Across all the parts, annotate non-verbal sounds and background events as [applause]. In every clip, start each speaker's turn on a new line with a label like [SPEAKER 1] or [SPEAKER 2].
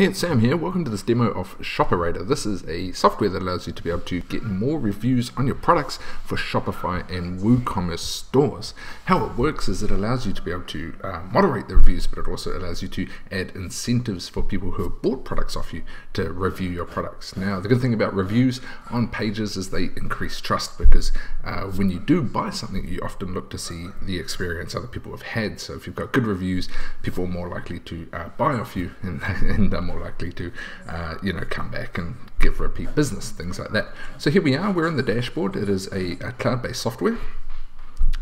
[SPEAKER 1] Hey, it's Sam here. Welcome to this demo of ShopiRater. This is a software that allows you to be able to get more reviews on your products for Shopify and WooCommerce stores. How it works is it allows you to be able to uh, moderate the reviews, but it also allows you to add incentives for people who have bought products off you to review your products. Now, the good thing about reviews on pages is they increase trust because uh, when you do buy something, you often look to see the experience other people have had. So if you've got good reviews, people are more likely to uh, buy off you and, [laughs] and um, more likely to, uh, you know, come back and give repeat business, things like that. So here we are, we're in the dashboard. It is a, a cloud-based software.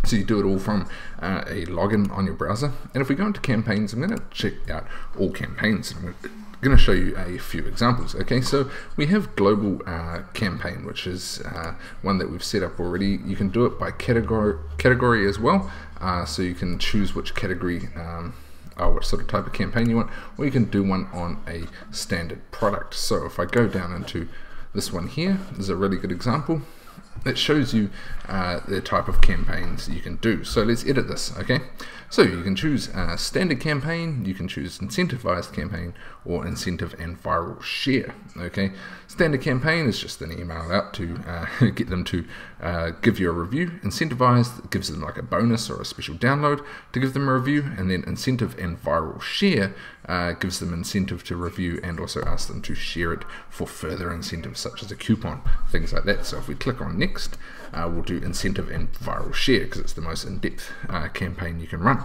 [SPEAKER 1] So you do it all from uh, a login on your browser. And if we go into campaigns, I'm going to check out all campaigns. I'm going to show you a few examples. Okay, so we have global uh, campaign, which is uh, one that we've set up already. You can do it by category category as well. Uh, so you can choose which category. Um, uh, what sort of type of campaign you want, or you can do one on a standard product. So if I go down into this one here, this is a really good example. It shows you uh, the type of campaigns you can do. So let's edit this, okay? So you can choose standard campaign, you can choose incentivized campaign, or incentive and viral share, okay? Standard campaign is just an email out to uh, [laughs] get them to uh, give you a review. Incentivized gives them like a bonus or a special download to give them a review, and then incentive and viral share uh, gives them incentive to review and also ask them to share it for further incentives such as a coupon, things like that. So if we click on next, uh, we'll do incentive and viral share because it's the most in-depth uh, campaign you can run.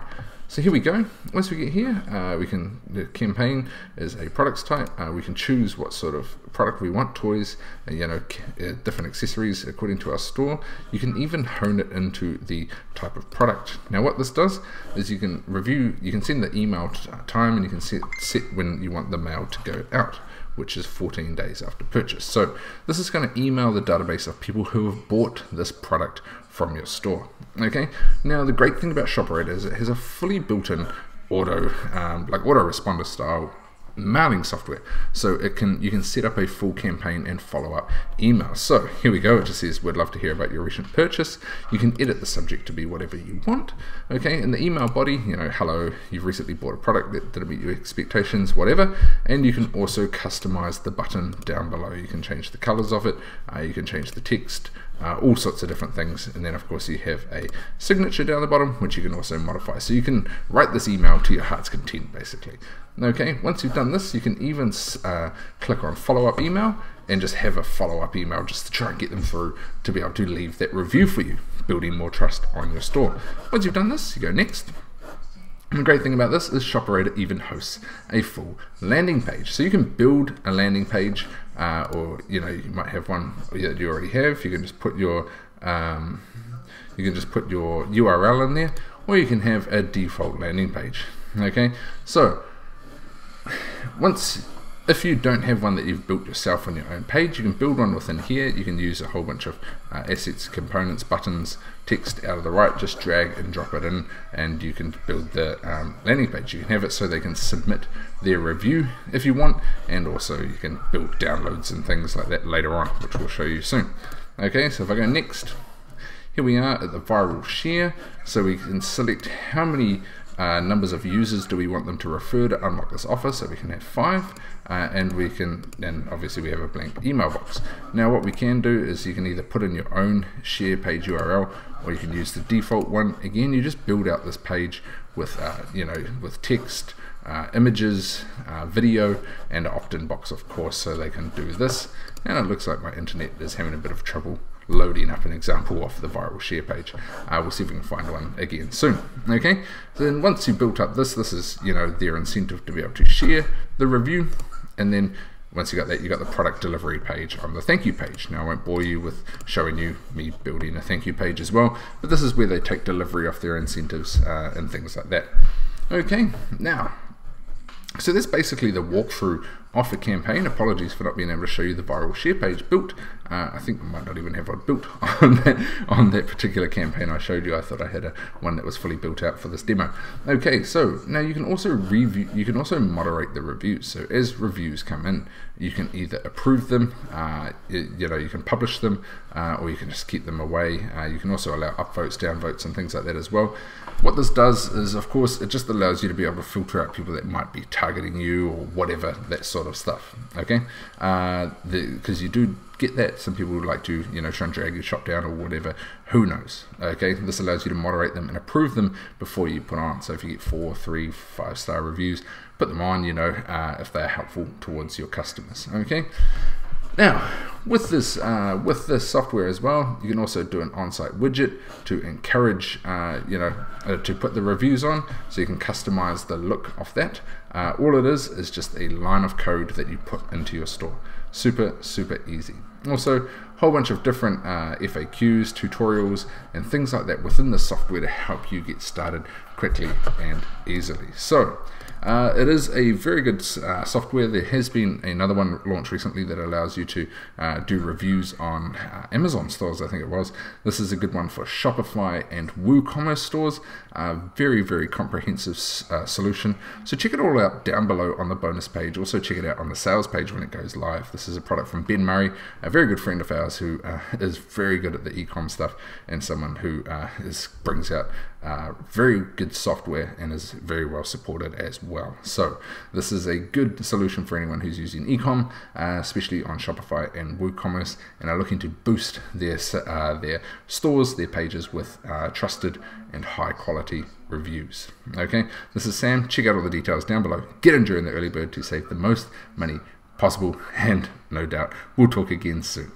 [SPEAKER 1] So here we go. Once we get here, uh, we can, the campaign is a products type. Uh, we can choose what sort of product we want, toys, and, you know, uh, different accessories according to our store. You can even hone it into the type of product. Now what this does is you can review, you can send the email time and you can set, set when you want the mail to go out which is 14 days after purchase. So this is going to email the database of people who have bought this product from your store. Okay. Now the great thing about ShopiRater is it has a fully built-in auto, um, like autoresponder style mailing software. So it can you can set up a full campaign and follow up email. So here we go. It just says we'd love to hear about your recent purchase. You can edit the subject to be whatever you want okay? In the email body you know hello you've recently bought a product that didn't meet your expectations whatever. And you can also customize the button down below. You can change the colors of it. Uh, you can change the text uh, all sorts of different things. And then of course you have a signature down the bottom which you can also modify. So you can write this email to your heart's content basically. Okay once you've done this you can even uh, click on follow-up email and just have a follow-up email just to try and get them through to be able to leave that review for you building more trust on your store. Once you've done this you go next and the great thing about this is ShopiRater even hosts a full landing page. So you can build a landing page, uh, or you know you might have one that you already have. You can just put your um, you can just put your URL in there, or you can have a default landing page. Okay, so once if you don't have one that you've built yourself on your own page, you can build one within here. You can use a whole bunch of uh, assets, components, buttons, text out of the right, just drag and drop it in, and you can build the um, landing page. You can have it so they can submit their review if you want, and also you can build downloads and things like that later on, which we'll show you soon. Okay, so if I go next, here we are at the viral share, so we can select how many uh, numbers of users do we want them to refer to unlock this offer so we can have five? Uh, and we can then obviously we have a blank email box. Now what we can do is you can either put in your own share page URL or you can use the default one. Again you just build out this page with uh, you know with text uh, images, uh, video, and opt-in box, of course, so they can do this. And it looks like my internet is having a bit of trouble loading up an example off the viral share page. Uh, we'll see if we can find one again soon. Okay, then once you've built up this, this is you know their incentive to be able to share the review, and then once you got that, you got the product delivery page on the thank you page. Now I won't bore you with showing you me building a thank you page as well, but this is where they take delivery of their incentives uh, and things like that. Okay, now so that's basically the walkthrough of the campaign. Apologies for not being able to show you the viral share page built. Uh, I think we might not even have one built [laughs] on that, on that particular campaign I showed you. I thought I had a one that was fully built out for this demo. Okay, so now you can also review, you can also moderate the reviews. So as reviews come in, you can either approve them, uh, you, you, know, you can publish them, uh, or you can just keep them away. Uh, you can also allow upvotes, downvotes, and things like that as well. What this does is, of course, it just allows you to be able to filter out people that might be targeting you or whatever that sort sort of stuff. Okay, because uh, you do get that. Some people would like to, you know, try and drag your shop down or whatever. Who knows? Okay, this allows you to moderate them and approve them before you put on. So if you get four, three, five star reviews, put them on. You know, uh, if they're helpful towards your customers. Okay. Now, with this uh, with this software as well, you can also do an on-site widget to encourage uh, you know uh, to put the reviews on, so you can customize the look of that. Uh, all it is is just a line of code that you put into your store. Super super easy. Also, a whole bunch of different uh, FAQs, tutorials, and things like that within the software to help you get started quickly and easily. So. Uh, it is a very good uh, software. There has been another one launched recently that allows you to uh, do reviews on uh, Amazon stores, I think it was. This is a good one for Shopify and WooCommerce stores. very, very comprehensive uh, solution. So check it all out down below on the bonus page. Also check it out on the sales page when it goes live. This is a product from Ben Murray, a very good friend of ours who uh, is very good at the e-com stuff and someone who is, brings out uh, very good software and is very well supported as well. So this is a good solution for anyone who's using ecom, uh, especially on Shopify and WooCommerce, and are looking to boost their uh, their stores, their pages with uh, trusted and high quality reviews. Okay, this is Sam. Check out all the details down below. Get in during the early bird to save the most money possible, and no doubt we'll talk again soon.